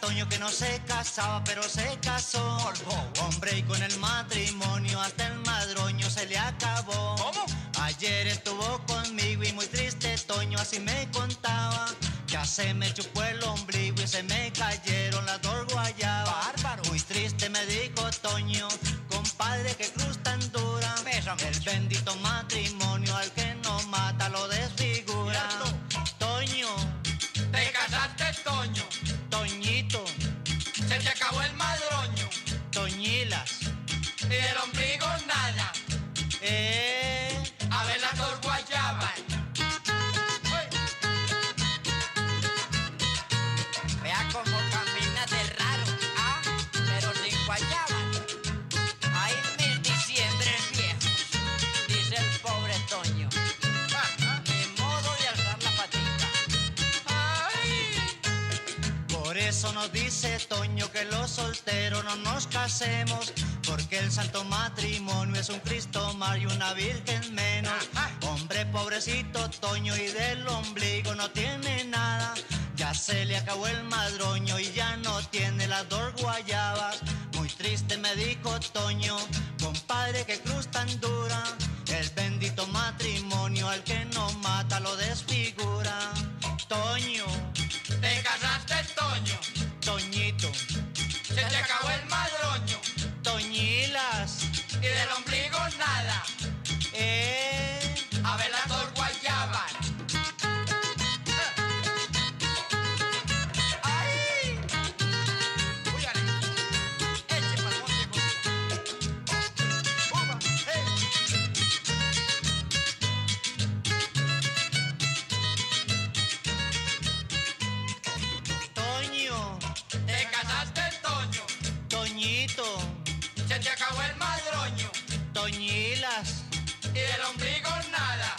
Toño que no se casaba, pero se casó. Hombre, y con el matrimonio hasta el madroño se le acabó. ¿Cómo? Ayer estuvo conmigo y muy triste Toño así me contaba. Ya se me chupó el ombligo y se me cayeron las dos guayabas. Bárbaro. Muy triste me dijo Toño, compadre, que cruz eso nos dice Toño que los solteros no nos casemos, porque el santo matrimonio es un Cristo más y una Virgen menos. Hombre pobrecito Toño y del ombligo no tiene nada. Ya se le acabó el madroño y ya no tiene las dos guayabas. Muy triste me dijo Toño, compadre que cruz tan dura. El bendito matrimonio al que no mata lo desfigura. Toño. Acabó el madroño. y del ombligo nada.